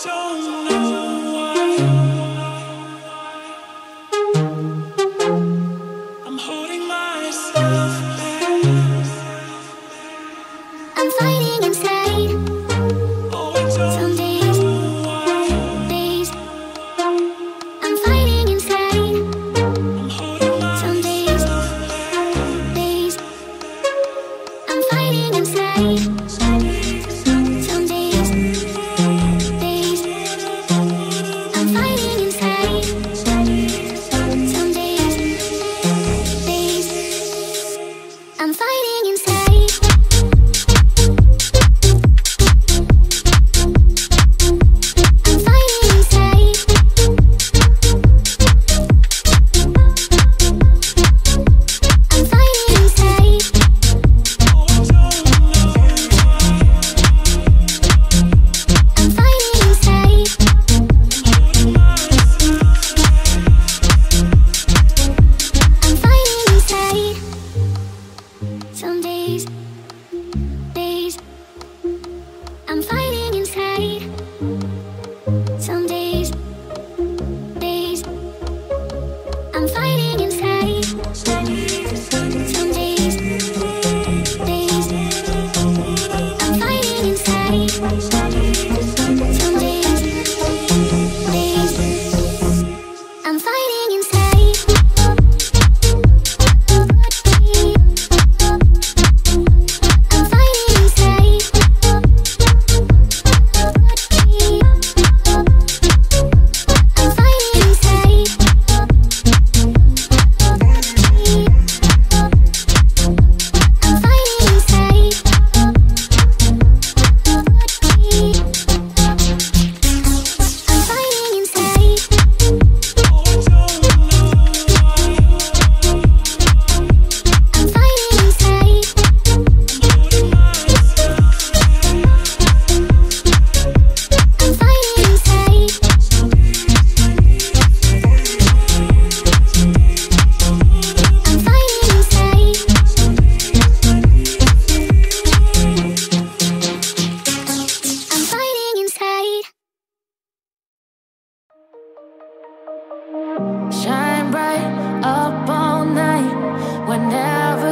想。